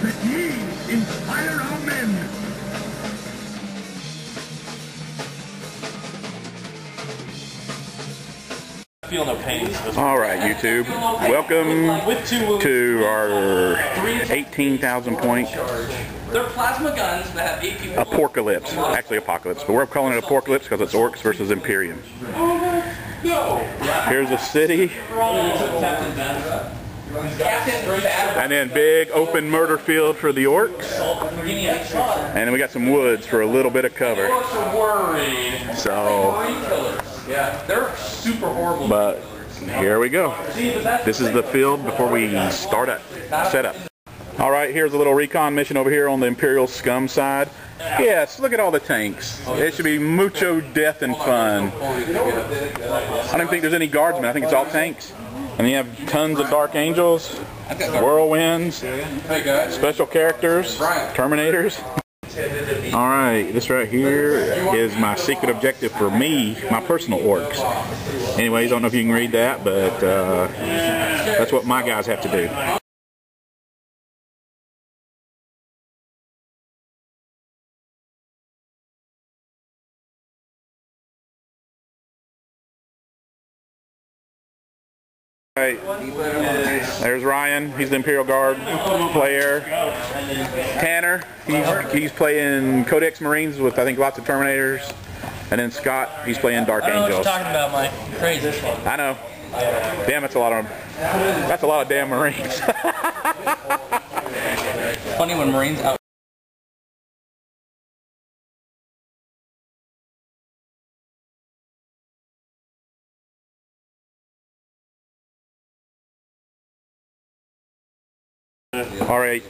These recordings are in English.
visions. Let ye inspire our men. Feel no pain. All right, YouTube. Welcome to our 18,000 point They're plasma guns that have eight people. apocalypse. Actually, apocalypse, but we're calling it apocalypse because it's orcs versus Imperium. Oh, Here's a city, And then big open murder field for the orcs, and then we got some woods for a little bit of cover. So, Yeah, they're super horrible. but here we go. This is the field before we start up, set up. All right, here's a little recon mission over here on the Imperial Scum side. Yes, look at all the tanks. It should be mucho death and fun. I don't think there's any guardsmen. I think it's all tanks. And you have tons of Dark Angels, Whirlwinds, special characters, Terminators. All right, this right here is my secret objective for me, my personal orcs. Anyways, I don't know if you can read that, but uh, that's what my guys have to do. Right. There's Ryan. He's the Imperial Guard player. Tanner. He's, he's playing Codex Marines with I think lots of Terminators. And then Scott. He's playing Dark Angels. I know what you're talking about, Mike. Crazy. I know. Damn, that's a lot of. Them. That's a lot of damn Marines. Funny when Marines out. All right.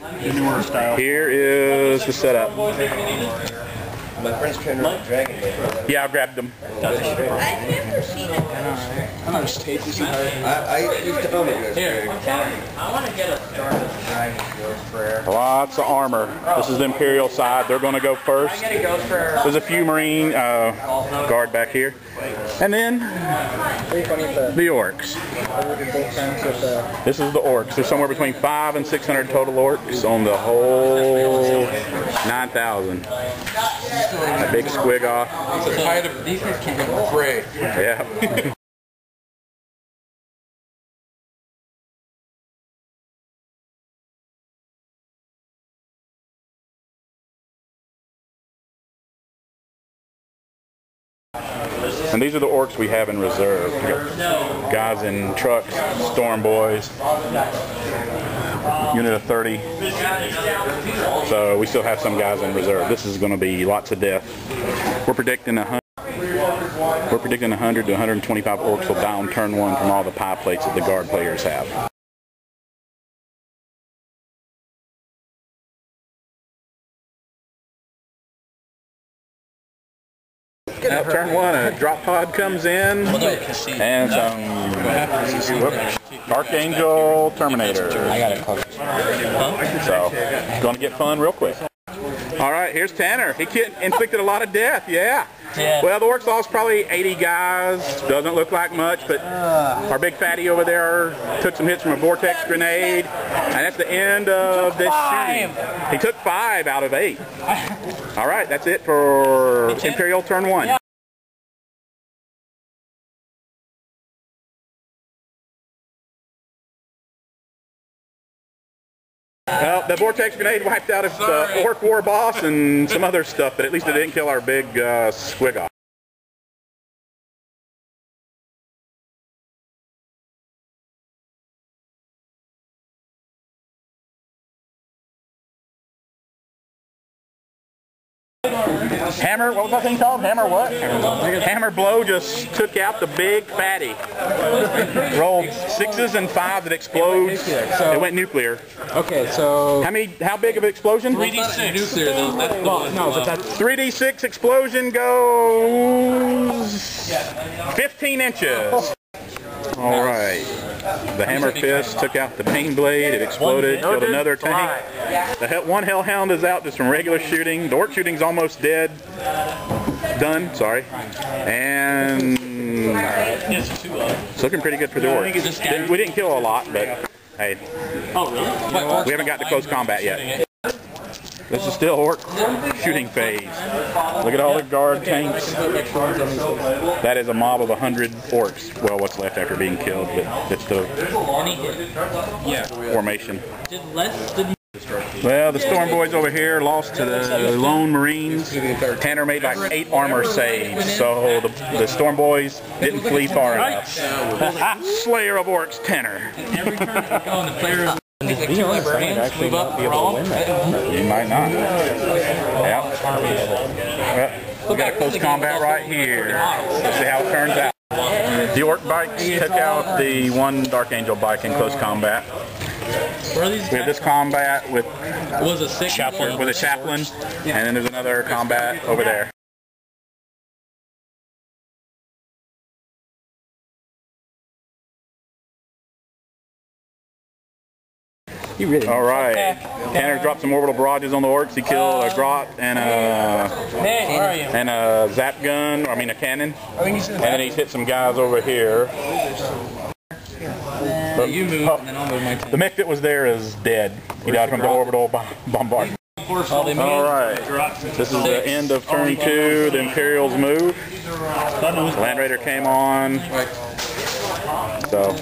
Here is the setup. My friend's trying to run Dragon Ball. Yeah, I grabbed them. I've never seen it. I, I used to own it. Here, I want to get a start. Lots of armor. This is the Imperial side. They're going to go first. Get a ghost prayer. There's a few Marine uh, guard back here. And then the orcs. This is the orcs. There's somewhere between five and 600 total orcs on the whole 9,000. A big Squiggoth. These guys can't get. Yeah. And these are the orcs we have in reserve. Guys in trucks, storm boys, unit of 30. So we still have some guys in reserve. This is going to be lots of death. We're predicting a we're predicting 100 to 125 orcs will die on turn one from all the pie plates that the guard players have. Now, turn one, a drop pod comes in, and some whoop, Archangel Terminator. I got it close. So, going to get fun real quick. All right, here's Tanner. He inflicted a lot of death, yeah. Yeah. Well, the orcs lost probably 80 guys. Doesn't look like much, but our big fatty over there took some hits from a vortex grenade, and at the end of this shooting. He took five out of eight. All right, that's it for Imperial turn one. Well, the vortex grenade wiped out his uh, orc war boss and some other stuff, but at least it didn't kill our big uh, Squiggoth. Hammer, what was that thing called? Hammer what? Hammer blow just took out the big fatty. Rolled sixes and five that explodes. It went nuclear. Okay, so How many? How big of an explosion? Nuclear though. That's well, no, but that's 3d6 explosion goes 15 inches. All right. The hammer fist took out the Baneblade. It exploded, killed another tank. The hell, one hellhound is out just from regular shooting. The orc shooting's almost dead. Done. Sorry. And it's looking pretty good for the orcs. We didn't kill a lot, but Hey, Oh, really? we haven't got to close combat yet. This is still orc shooting phase. Look at all the guard tanks. That is a mob of 100 orcs. Well, what's left after being killed, but it's the formation. Well, the Storm Boys over here lost to the Lone Marines. Tanner made like eight armor saves, so the, the Storm Boys didn't flee far enough. Slayer of Orcs, Tanner. Every turn we the players and the two librarians move up and. You might not. Yep. Well, we got a close combat right here. Let's see how it turns out. The Orc bike took out the one Dark Angel bike in close combat. Where are these We have this combat with was a six with a chaplain, and then there's another combat over there. You really. All right. Tanner dropped some orbital barrages on the orcs. He killed a grot and a Hey, where are you? and a zap gun. I mean a cannon. And then he's hit some guys over here. But You move, and then I'll move my the mech that was there is dead. He died from the orbital bo- bombardment. All right. This is the end of turn two. The Imperials move. Land Raider came on. So,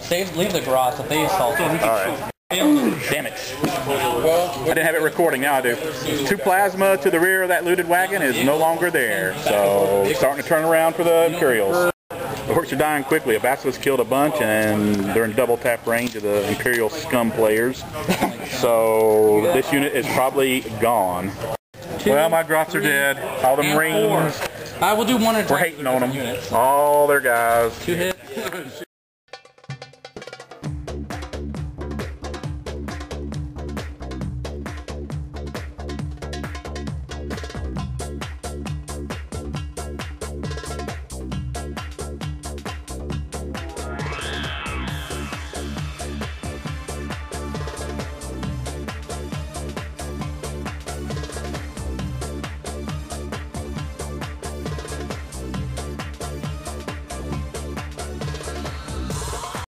Save, leave the garage if they assault. all right. Damn it. I didn't have it recording, now I do. Two plasma to the rear of that looted wagon is no longer there. So starting to turn around for the Imperials. The Orcs are dying quickly. A Basilisk killed a bunch and they're in double tap range of the Imperial scum players. So this unit is probably gone. Well, my grots are dead. All the Marines, I will do one attack. we're hating on them. All their guys. Two hits.